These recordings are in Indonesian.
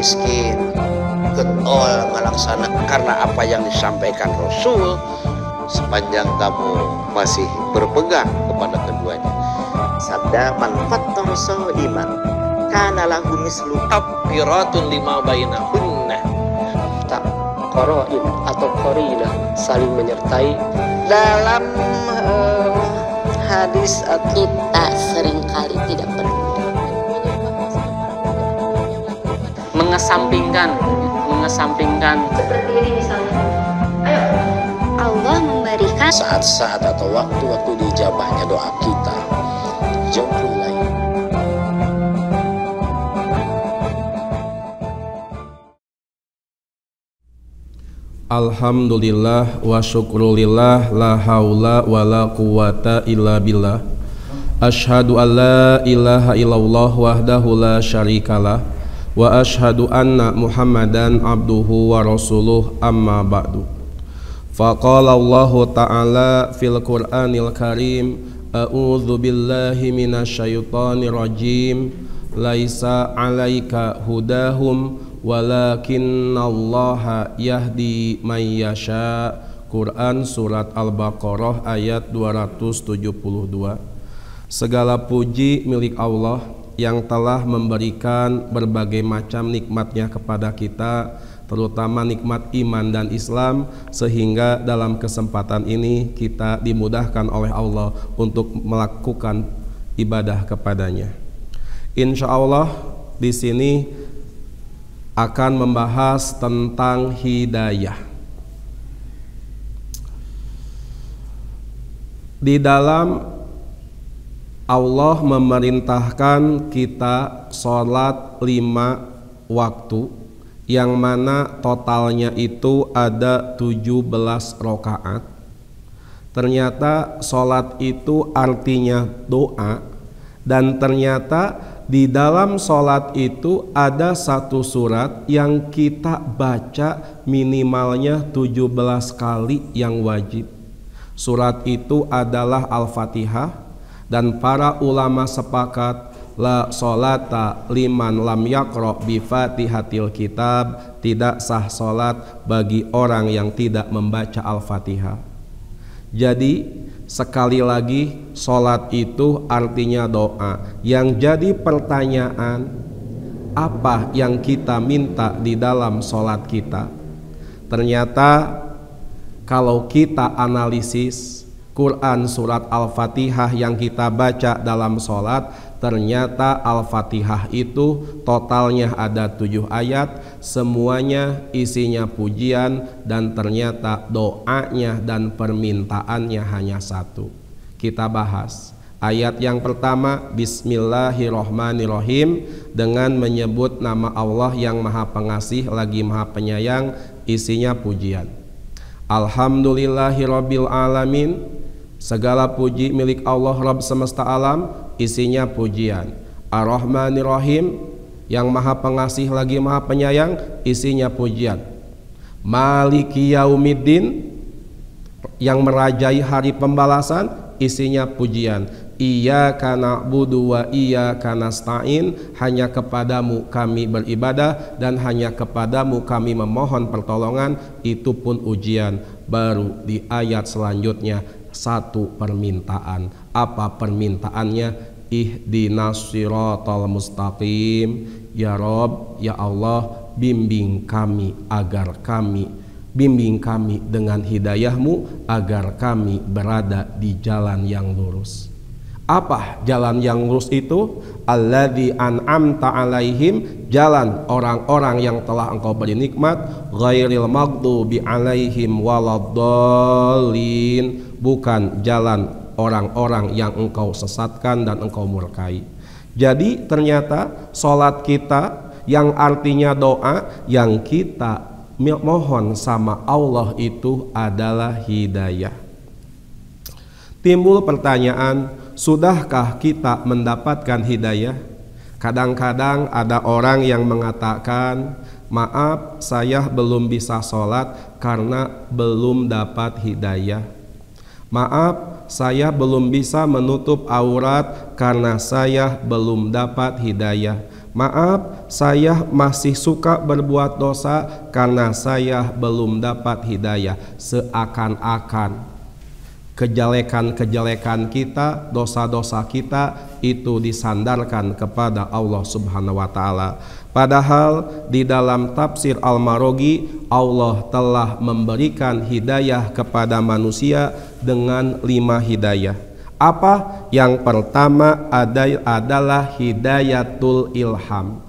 miskin getol ngelaksana karena apa yang disampaikan Rasul sepanjang kamu masih berpegang kepada keduanya. Sabda man fattara iman kana lahu mislu kafiratun lima bainahunna. Tak koroin atau korina saling menyertai. Dalam uh, hadis kita sering kali tidak peduli mengesampingkan mengesampingkan. Seperti ini misalnya ayo. Allah memberikan saat-saat atau waktu-waktu dijabahnya doa kita. Jauh lain Alhamdulillah wa syukrulillah la haula wa la quwata illa billah. Ashhadu an la ilaha illallah wahdahu la syarikalah wa ashhadu anna muhammadan abduhu wa rasuluh amma ba'du. Faqala Allah ta'ala fil Qur'anil Karim A'udzu billahi minasyaitonir rajim. Laisa 'alaika hudahum walakinnallaha yahdi may yasha. Quran surat Al-Baqarah ayat 272 Segala puji milik Allah yang telah memberikan berbagai macam nikmatnya kepada kita terutama nikmat iman dan Islam sehingga dalam kesempatan ini kita dimudahkan oleh Allah untuk melakukan ibadah kepadanya. Insya Allah di sini akan membahas tentang hidayah. Di dalam Allah memerintahkan kita sholat lima waktu yang mana totalnya itu ada 17 rokaat. Ternyata sholat itu artinya doa dan ternyata di dalam sholat itu ada satu surat yang kita baca minimalnya 17 kali yang wajib. Surat itu adalah Al-Fatihah dan para ulama sepakat la solata liman lam yakro bi fatihatil kitab tidak sah solat bagi orang yang tidak membaca al-fatihah. Jadi sekali lagi solat itu artinya doa. Yang jadi pertanyaan apa yang kita minta di dalam solat kita? Ternyata kalau kita analisis Quran surat Al-Fatihah yang kita baca dalam solat ternyata Al-Fatihah itu totalnya ada tujuh ayat semuanya isinya pujian dan ternyata doanya dan permintaannya hanya satu. Kita bahas ayat yang pertama Bismillahirrohmanirrohim dengan menyebut nama Allah yang maha pengasih lagi maha penyayang isinya pujian Alhamdulillahirobbil alamin Segala puji milik Allah Rabb semesta alam isinya pujian. Ar-Rahmanir Rahim yang maha pengasih lagi maha penyayang isinya pujian. Maliki Yaumiddin yang merajai hari pembalasan isinya pujian. Iya karena budu wa karena stain hanya kepadamu kami beribadah dan hanya kepadamu kami memohon pertolongan. Itu pun ujian. Baru di ayat selanjutnya satu permintaan. Apa permintaannya? Ihdinas siratal mustaqim. Ya Rob ya Allah bimbing kami agar kami bimbing kami dengan hidayahmu agar kami berada di jalan yang lurus apa jalan yang lurus itu? Alladzi an'amta alaihim jalan orang-orang yang telah engkau beri nikmat ghairil maghdubi alaihim waladdallin. Bukan jalan orang-orang yang engkau sesatkan dan engkau murkai. Jadi ternyata sholat kita yang artinya doa yang kita mohon sama Allah itu adalah hidayah. Timbul pertanyaan Sudahkah kita mendapatkan hidayah? Kadang-kadang ada orang yang mengatakan, "Maaf, saya belum bisa sholat karena belum dapat hidayah." Maaf, saya belum bisa menutup aurat karena saya belum dapat hidayah. Maaf, saya masih suka berbuat dosa karena saya belum dapat hidayah. Seakan-akan kejelekan-kejelekan kita, dosa-dosa kita itu disandarkan kepada Allah Subhanahu wa taala. Padahal di dalam tafsir Al-Marogi Allah telah memberikan hidayah kepada manusia dengan lima hidayah. Apa? Yang pertama ada adalah hidayatul ilham.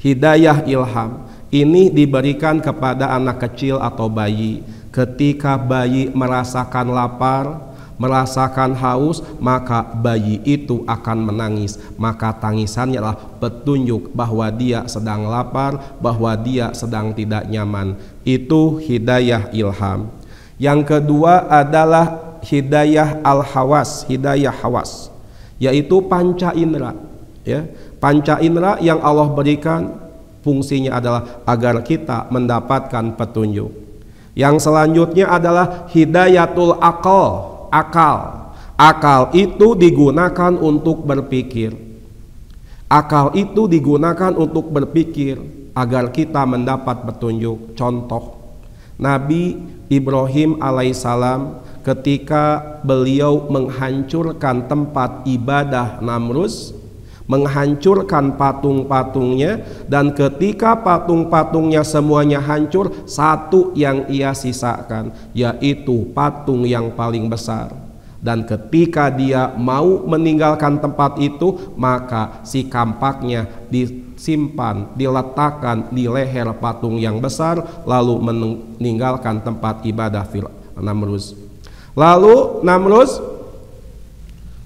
Hidayah ilham ini diberikan kepada anak kecil atau bayi Ketika bayi merasakan lapar, merasakan haus, maka bayi itu akan menangis. Maka tangisannya adalah petunjuk bahwa dia sedang lapar, bahwa dia sedang tidak nyaman. Itu hidayah ilham. Yang kedua adalah hidayah al-hawas, hidayah hawas, yaitu panca indera. Ya, panca indera yang Allah berikan fungsinya adalah agar kita mendapatkan petunjuk. Yang selanjutnya adalah hidayatul akal, akal. Akal itu digunakan untuk berpikir. Akal itu digunakan untuk berpikir agar kita mendapat petunjuk. Contoh, Nabi Ibrahim alaihissalam ketika beliau menghancurkan tempat ibadah Namrus, menghancurkan patung-patungnya dan ketika patung-patungnya semuanya hancur satu yang ia sisakan yaitu patung yang paling besar. Dan ketika dia mau meninggalkan tempat itu maka si kampaknya disimpan diletakkan di leher patung yang besar lalu meninggalkan tempat ibadah Namrus lalu Namrus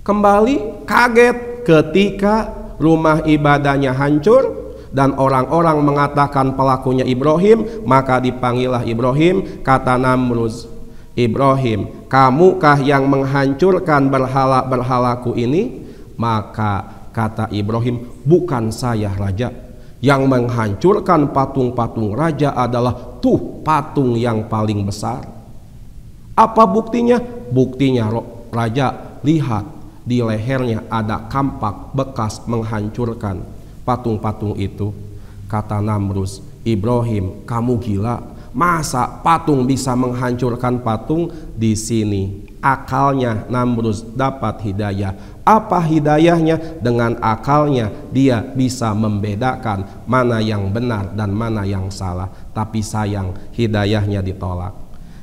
kembali kaget ketika rumah ibadahnya hancur dan orang-orang mengatakan pelakunya Ibrahim maka dipanggillah Ibrahim kata Namruz. Ibrahim kamukah yang menghancurkan berhala-berhalaku ini? Maka kata Ibrahim bukan saya raja. Yang menghancurkan patung-patung raja adalah tuh patung yang paling besar. Apa buktinya? Buktinya raja lihat di lehernya ada kampak bekas menghancurkan patung-patung itu. Kata Namrus, Ibrahim, kamu gila. Masa patung bisa menghancurkan patung di sini? Akalnya Namrus dapat hidayah. Apa hidayahnya? Dengan akalnya dia bisa membedakan mana yang benar dan mana yang salah. Tapi sayang hidayahnya ditolak.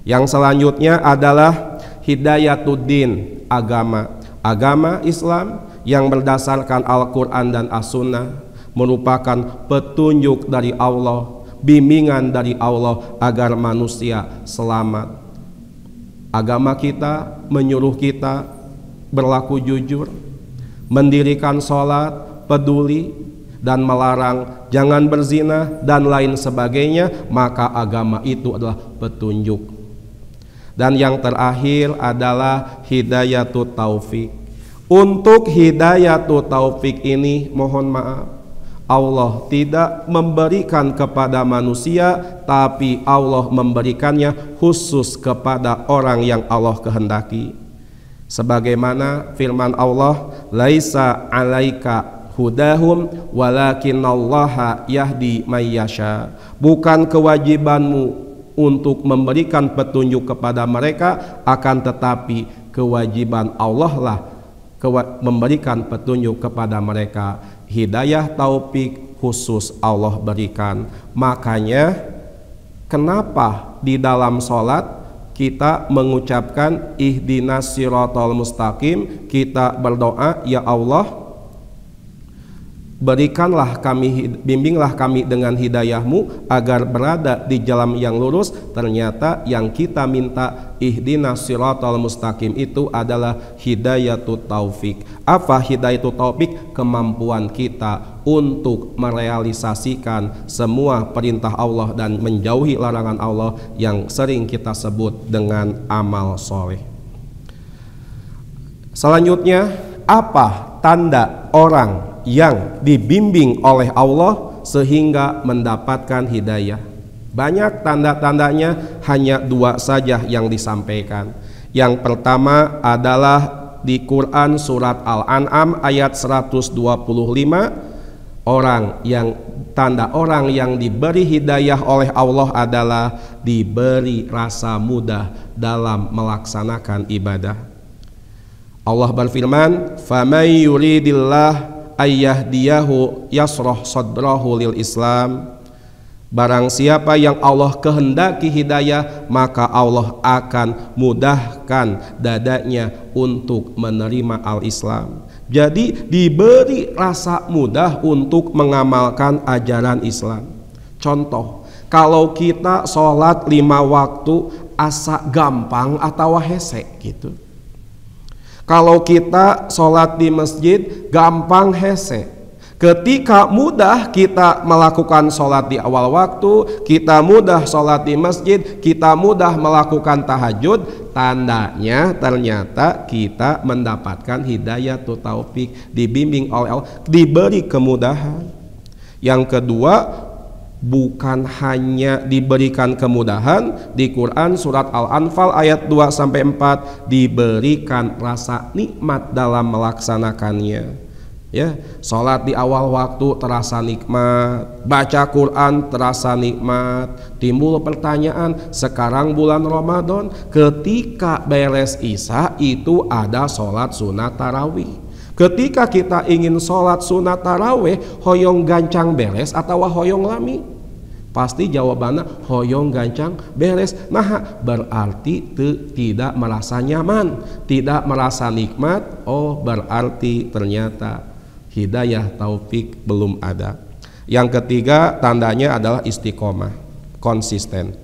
Yang selanjutnya adalah hidayatuddin agama Agama Islam yang berdasarkan Al-Quran dan As-Sunnah merupakan petunjuk dari Allah, bimbingan dari Allah agar manusia selamat. Agama kita menyuruh kita berlaku jujur, mendirikan sholat, peduli, dan melarang jangan berzina dan lain sebagainya, maka agama itu adalah petunjuk dan yang terakhir adalah hidayatut taufik. Untuk hidayatut taufik ini mohon maaf Allah tidak memberikan kepada manusia tapi Allah memberikannya khusus kepada orang yang Allah kehendaki. Sebagaimana firman Allah, "Laisa 'alaika hudahum walakinallaha yahdi mayyasha." Bukan kewajibanmu untuk memberikan petunjuk kepada mereka akan tetapi kewajiban Allah lah memberikan petunjuk kepada mereka. Hidayah taufik khusus Allah berikan. Makanya kenapa di dalam sholat kita mengucapkan ihdinas siratal mustaqim? Kita berdoa ya Allah Berikanlah kami, bimbinglah kami dengan hidayahmu agar berada di jalan yang lurus. Ternyata yang kita minta ihdina siratal mustaqim itu adalah hidayatut taufik. Apa hidayatut taufik? Kemampuan kita untuk merealisasikan semua perintah Allah dan menjauhi larangan Allah yang sering kita sebut dengan amal soleh. Selanjutnya, apa tanda orang yang dibimbing oleh Allah sehingga mendapatkan hidayah. Banyak tanda-tandanya hanya dua saja yang disampaikan. Yang pertama adalah di Quran surat Al-An'am ayat 125 orang yang tanda orang yang diberi hidayah oleh Allah adalah diberi rasa mudah dalam melaksanakan ibadah. Allah berfirman, "Faman yuridillah ayyahdiyahu yasrah sadrahu lil Islam." Barang siapa yang Allah kehendaki hidayah, maka Allah akan mudahkan dadanya untuk menerima al-Islam. Jadi diberi rasa mudah untuk mengamalkan ajaran Islam. Contoh, kalau kita sholat lima waktu asa gampang atau hese gitu. Kalau kita sholat di masjid gampang hese. Ketika mudah kita melakukan sholat di awal waktu, kita mudah sholat di masjid, kita mudah melakukan tahajud, tandanya ternyata kita mendapatkan hidayah atau taufik, dibimbing oleh Allah, diberi kemudahan. Yang kedua, bukan hanya diberikan kemudahan di Quran surat Al-Anfal ayat 2 sampai 4 diberikan rasa nikmat dalam melaksanakannya. Ya sholat di awal waktu terasa nikmat baca Quran terasa nikmat. Timbul pertanyaan sekarang bulan Ramadan ketika beres Isya itu ada sholat sunat tarawih. Ketika kita ingin sholat sunat tarawih hoyong gancang beres atau hoyong lami pasti jawabannya hoyong gancang beres nah berarti te, tidak merasa nyaman tidak merasa nikmat oh berarti ternyata hidayah taufik belum ada. Yang ketiga tandanya adalah istiqomah, konsisten.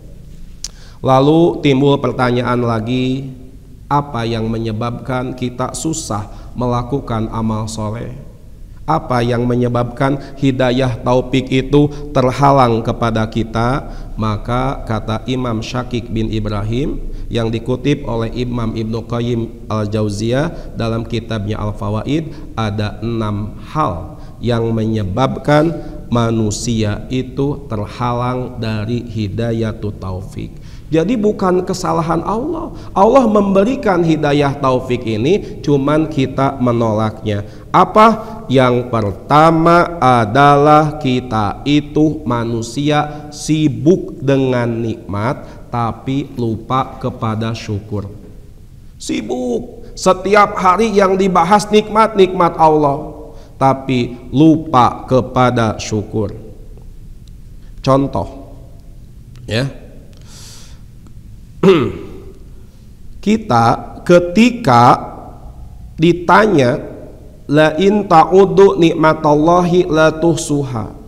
Lalu timbul pertanyaan lagi, apa yang menyebabkan kita susah melakukan amal soleh? Apa yang menyebabkan hidayah taufik itu terhalang kepada kita? Maka kata Imam Syakik bin Ibrahim yang dikutip oleh Imam Ibnu Qayyim Al-Jauziyah dalam kitabnya Al-Fawaid ada enam hal yang menyebabkan manusia itu terhalang dari hidayah taufik. Jadi bukan kesalahan Allah. Allah memberikan hidayah taufik ini cuman kita menolaknya. Apa? Yang pertama adalah kita itu manusia sibuk dengan nikmat tapi lupa kepada syukur. Sibuk setiap hari yang dibahas nikmat-nikmat Allah, tapi lupa kepada syukur. Contoh, ya, kita ketika ditanya la in ta'udu nikmatallahi la tuhsuha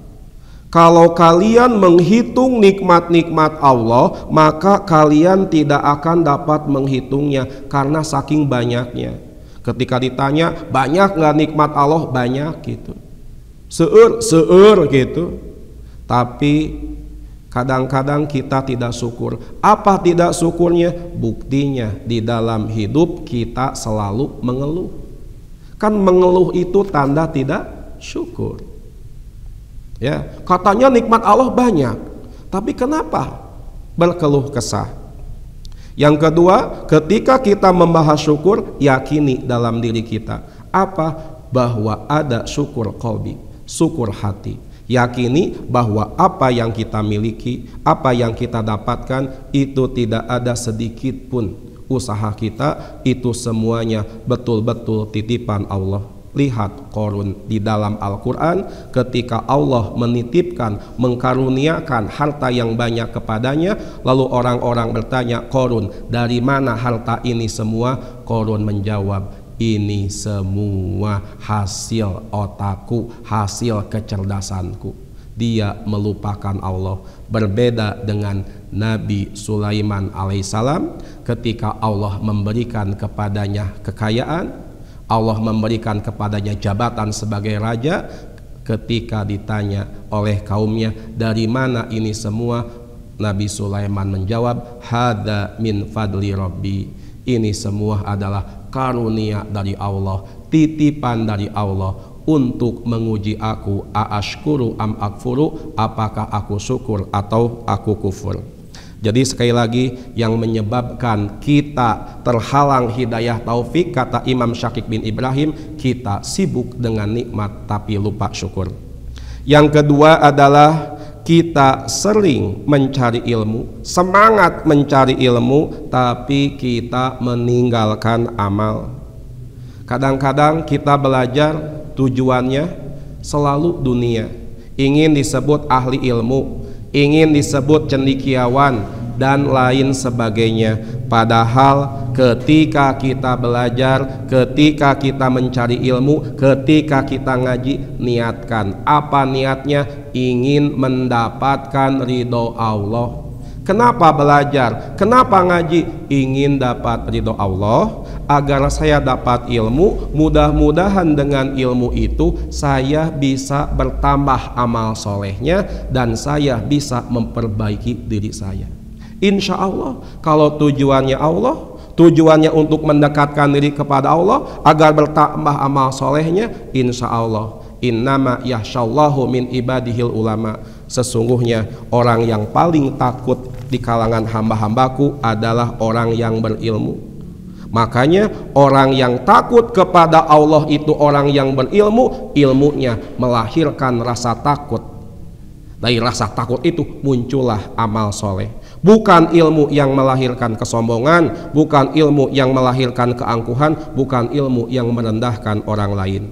kalau kalian menghitung nikmat-nikmat Allah, maka kalian tidak akan dapat menghitungnya karena saking banyaknya. Ketika ditanya, banyak nggak nikmat Allah? Banyak gitu. Seur, seur gitu. Tapi kadang-kadang kita tidak syukur. Apa tidak syukurnya? Buktinya di dalam hidup kita selalu mengeluh. Kan mengeluh itu tanda tidak syukur. Ya, katanya nikmat Allah banyak, tapi kenapa berkeluh kesah? Yang kedua, ketika kita membahas syukur, yakini dalam diri kita apa bahwa ada syukur kolbi, syukur hati. Yakini bahwa apa yang kita miliki, apa yang kita dapatkan itu tidak ada sedikit pun usaha kita, itu semuanya betul-betul titipan Allah. Lihat korun di dalam Al-Quran ketika Allah menitipkan, mengkaruniakan harta yang banyak kepadanya Lalu orang-orang bertanya korun dari mana harta ini semua? Korun menjawab ini semua hasil otakku, hasil kecerdasanku. Dia melupakan Allah. Berbeda dengan Nabi Sulaiman alaihissalam ketika Allah memberikan kepadanya kekayaan Allah memberikan kepadanya jabatan sebagai raja ketika ditanya oleh kaumnya dari mana ini semua? Nabi Sulaiman menjawab hada min fadli rabbi. Ini semua adalah karunia dari Allah titipan dari Allah untuk menguji aku aashkuru am akfuru apakah aku syukur atau aku kufur jadi sekali lagi yang menyebabkan kita terhalang hidayah taufik kata Imam Syakik bin Ibrahim kita sibuk dengan nikmat tapi lupa syukur. Yang kedua adalah kita sering mencari ilmu, semangat mencari ilmu, tapi kita meninggalkan amal. Kadang-kadang kita belajar tujuannya selalu dunia, ingin disebut ahli ilmu, ingin disebut cendikiawan, dan lain sebagainya. Padahal ketika kita belajar, ketika kita mencari ilmu, ketika kita ngaji, niatkan apa niatnya? Ingin mendapatkan ridho Allah. Kenapa belajar? Kenapa ngaji? Ingin dapat ridho Allah agar saya dapat ilmu. Mudah-mudahan dengan ilmu itu saya bisa bertambah amal solehnya dan saya bisa memperbaiki diri saya. Insya Allah kalau tujuannya Allah tujuannya untuk mendekatkan diri kepada Allah agar bertambah amal solehnya insya Allah innama yahsyallahu min ibadihil ulama. Sesungguhnya orang yang paling takut di kalangan hamba-hambaku adalah orang yang berilmu. Makanya orang yang takut kepada Allah itu orang yang berilmu ilmunya melahirkan rasa takut. Dari rasa takut itu muncullah amal soleh Bukan ilmu yang melahirkan kesombongan, bukan ilmu yang melahirkan keangkuhan, bukan ilmu yang merendahkan orang lain.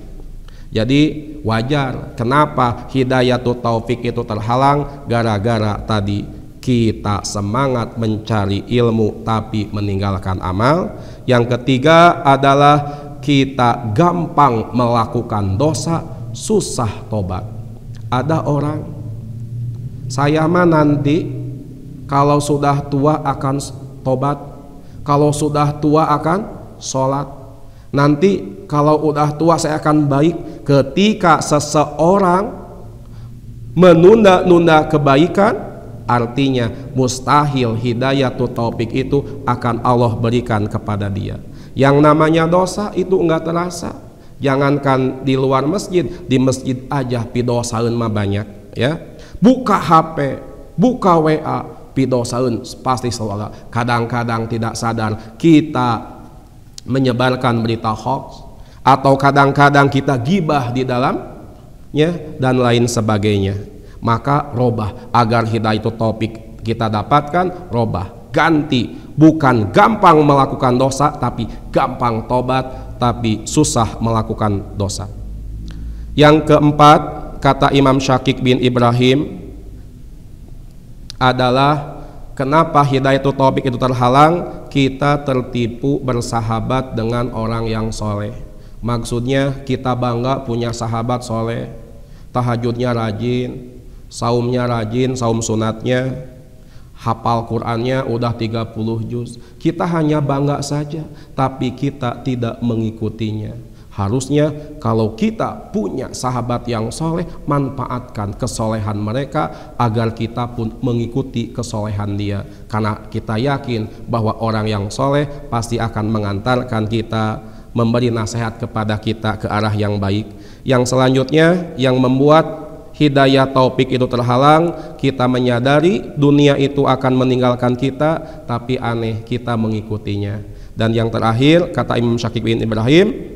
Jadi wajar kenapa hidayatul taufik itu terhalang gara-gara tadi kita semangat mencari ilmu tapi meninggalkan amal. Yang ketiga adalah kita gampang melakukan dosa, susah tobat. Ada orang saya mah nanti kalau sudah tua akan tobat, kalau sudah tua akan sholat. Nanti kalau udah tua saya akan baik. Ketika seseorang menunda-nunda kebaikan, artinya mustahil hidayah taufik itu akan Allah berikan kepada dia. Yang namanya dosa itu enggak terasa. Jangankan di luar masjid, di masjid aja pidosaun mah banyak ya. Buka HP, buka WA, pidosaun pasti selalu kadang-kadang tidak sadar kita menyebarkan berita hoax atau kadang-kadang kita gibah di dalamnya dan lain sebagainya. Maka robah agar hidayah itu topik kita dapatkan robah. Ganti bukan gampang melakukan dosa tapi gampang tobat tapi susah melakukan dosa. Yang keempat kata Imam Syakik bin Ibrahim adalah kenapa hidayah itu topik itu terhalang? Kita tertipu bersahabat dengan orang yang soleh. Maksudnya kita bangga punya sahabat soleh. Tahajudnya rajin saumnya rajin saum sunatnya. Hafal Qurannya udah 30 juz. Kita hanya bangga saja tapi kita tidak mengikutinya Harusnya kalau kita punya sahabat yang soleh, manfaatkan kesolehan mereka agar kita pun mengikuti kesolehan dia. Karena kita yakin bahwa orang yang soleh pasti akan mengantarkan kita, memberi nasihat kepada kita ke arah yang baik. Yang selanjutnya yang membuat hidayah taufik itu terhalang, kita menyadari dunia itu akan meninggalkan kita, tapi aneh kita mengikutinya. Dan yang terakhir kata Imam Syakib bin Ibrahim,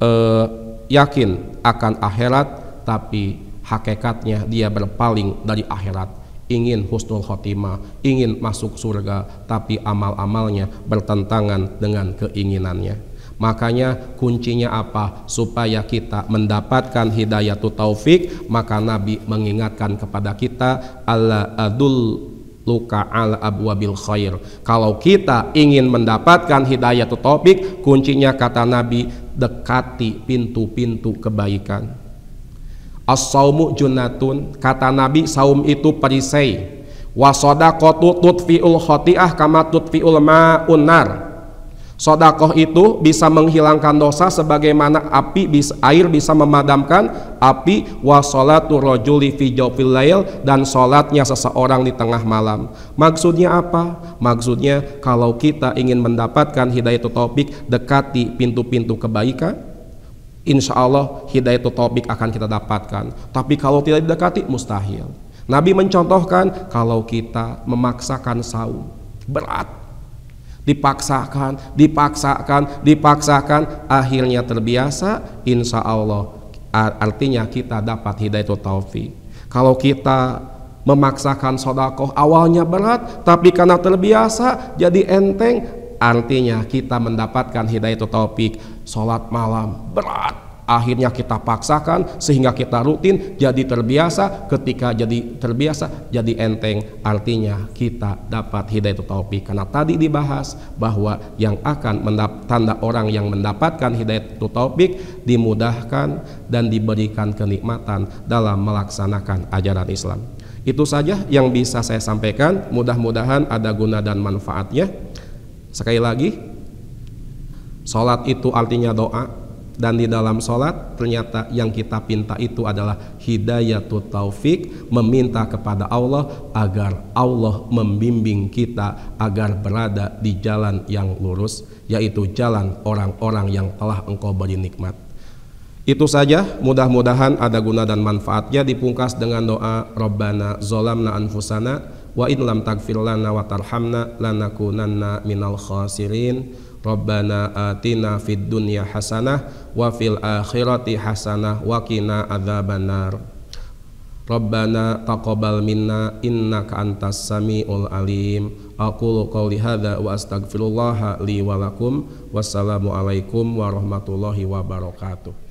eh, yakin akan akhirat tapi hakikatnya dia berpaling dari akhirat ingin husnul khotimah, ingin masuk surga, tapi amal-amalnya bertentangan dengan keinginannya. Makanya kuncinya apa? Supaya kita mendapatkan hidayah taufik, maka Nabi mengingatkan kepada kita Allah adul luka al abwabil khair. Kalau kita ingin mendapatkan hidayah taufik, kuncinya kata Nabi dekati pintu-pintu kebaikan. As-saumu junatun, kata Nabi saum itu perisai. Wasodaqatu tutfi'ul khoti'ah kama tutfi'ul ma'un nar. Sodakoh itu bisa menghilangkan dosa sebagaimana api bisa, air bisa memadamkan api wasolatu rojuli fi lail dan solatnya seseorang di tengah malam. Maksudnya apa? Maksudnya kalau kita ingin mendapatkan hidayah topik dekati pintu-pintu kebaikan, insya Allah hidayah topik akan kita dapatkan. Tapi kalau tidak didekati mustahil. Nabi mencontohkan kalau kita memaksakan saum berat dipaksakan, dipaksakan, dipaksakan, akhirnya terbiasa, insya Allah artinya kita dapat hidayah taufik. Kalau kita memaksakan sodakoh awalnya berat, tapi karena terbiasa jadi enteng, artinya kita mendapatkan hidayah taufik. Sholat malam berat, akhirnya kita paksakan sehingga kita rutin jadi terbiasa. Ketika jadi terbiasa jadi enteng artinya kita dapat hidayah taufik karena tadi dibahas bahwa yang akan mendap tanda orang yang mendapatkan hidayah taufik dimudahkan dan diberikan kenikmatan dalam melaksanakan ajaran Islam. Itu saja yang bisa saya sampaikan. Mudah-mudahan ada guna dan manfaatnya. Sekali lagi Sholat itu artinya doa dan di dalam sholat ternyata yang kita pinta itu adalah hidayatut taufik meminta kepada Allah agar Allah membimbing kita agar berada di jalan yang lurus yaitu jalan orang-orang yang telah engkau beri nikmat. Itu saja mudah-mudahan ada guna dan manfaatnya. Dipungkas dengan doa Rabbana zolamna anfusana wa in lam tagfir lana wa tarhamna lanakunanna minal khasirin Rabbana atina fid dunya hasanah wa fil akhirati hasanah wa qina adzabannar. Rabbana taqabbal minna innaka antas samiul alim. Aqulu qawli hadza wa astaghfirullah li wa lakum. Wassalamu alaikum warahmatullahi wabarakatuh